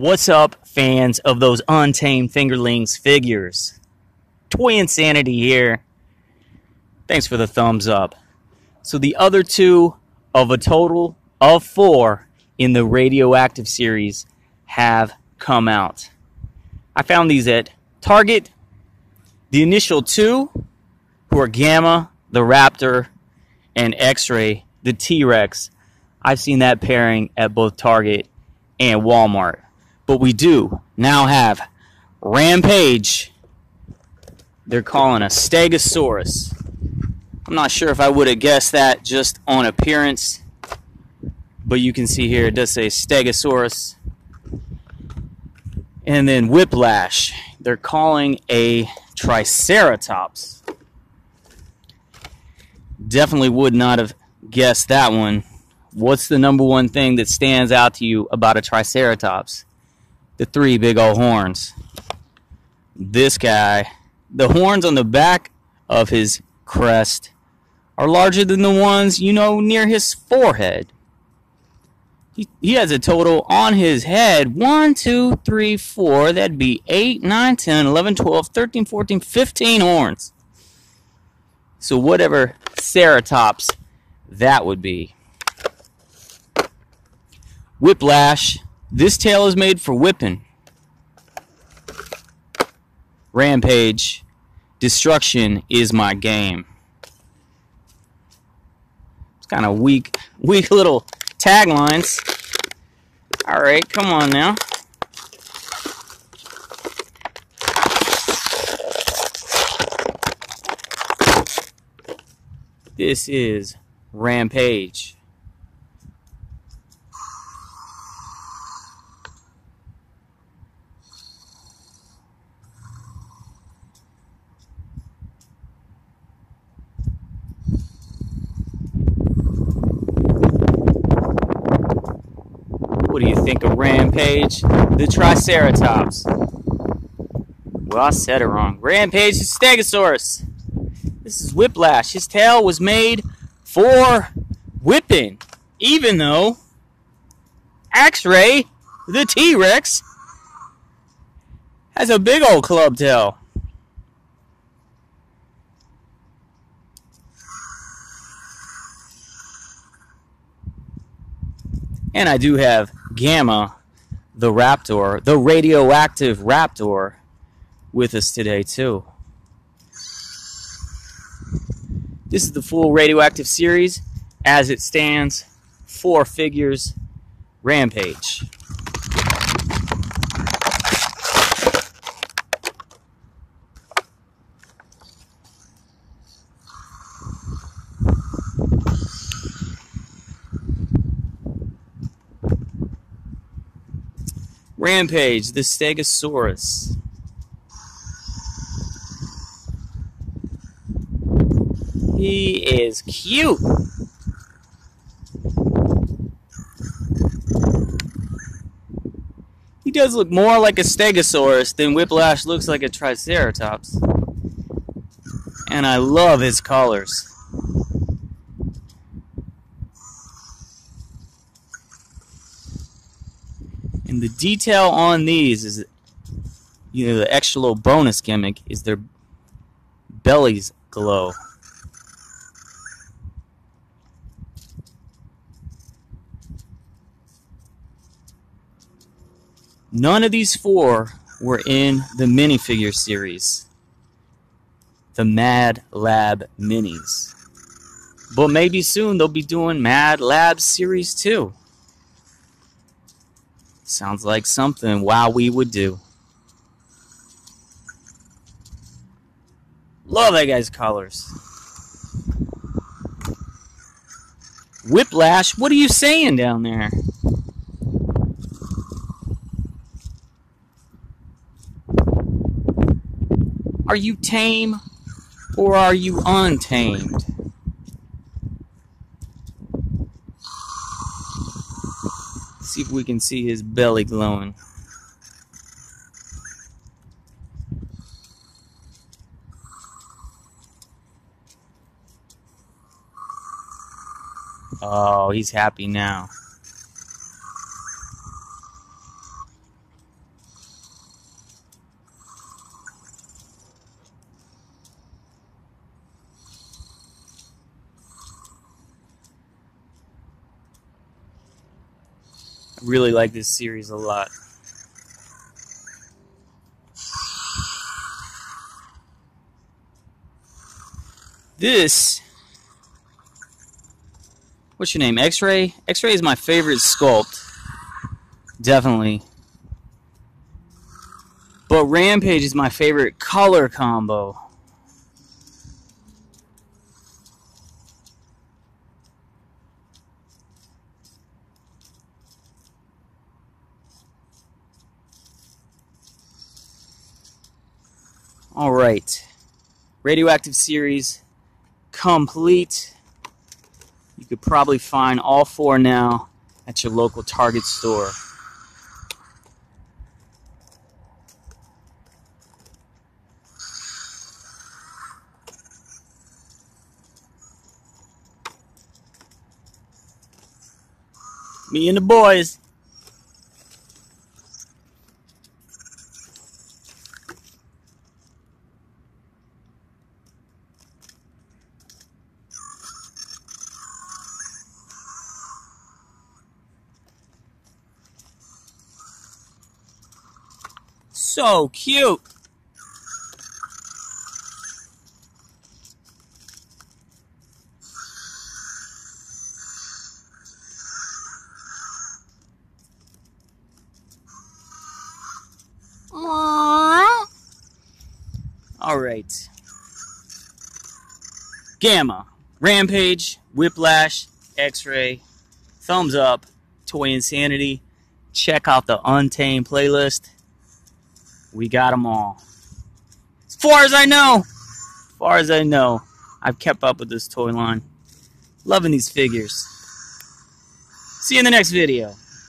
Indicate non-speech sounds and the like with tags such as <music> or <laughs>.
What's up, fans of those untamed fingerlings figures? Toy Insanity here. Thanks for the thumbs up. So, the other two of a total of four in the Radioactive series have come out. I found these at Target. The initial two, who are Gamma, the Raptor, and X Ray, the T Rex. I've seen that pairing at both Target and Walmart. But we do now have Rampage. They're calling a Stegosaurus. I'm not sure if I would have guessed that just on appearance. But you can see here it does say Stegosaurus. And then Whiplash. They're calling a Triceratops. Definitely would not have guessed that one. What's the number one thing that stands out to you about a Triceratops? The three big old horns. This guy, the horns on the back of his crest are larger than the ones, you know, near his forehead. He, he has a total on his head 1, 2, 3, 4. That'd be 8, 9, 10, 11, 12, 13, 14, 15 horns. So, whatever Ceratops that would be. Whiplash this tail is made for whipping. Rampage. Destruction is my game. It's kind of weak, weak <laughs> little taglines. All right, come on now. This is Rampage. Think of Rampage? The Triceratops. Well, I said it wrong. Rampage is Stegosaurus. This is Whiplash. His tail was made for whipping, even though X-Ray, the T-Rex, has a big old club tail. And I do have Gamma, the Raptor, the radioactive Raptor, with us today, too. This is the full radioactive series as it stands. Four figures, Rampage. Rampage, the Stegosaurus. He is cute. He does look more like a Stegosaurus than Whiplash looks like a Triceratops. And I love his colors. And the detail on these is, you know, the extra little bonus gimmick is their bellies glow. None of these four were in the minifigure series, the Mad Lab Minis. But maybe soon they'll be doing Mad Lab Series 2. Sounds like something WowWee would do. Love that guy's colors. Whiplash, what are you saying down there? Are you tame or are you untamed? See if we can see his belly glowing. Oh, he's happy now. Really like this series a lot. This, what's your name? X-Ray? X-Ray is my favorite sculpt. Definitely. But Rampage is my favorite color combo. All right. Radioactive series complete. You could probably find all four now at your local Target store. Me and the boys. So cute. Aww. All right. Gamma, Rampage, Whiplash, X-Ray, Thumbs Up, Toy Insanity. Check out the Untamed playlist. We got them all. As far as I know, as far as I know, I've kept up with this toy line. Loving these figures. See you in the next video.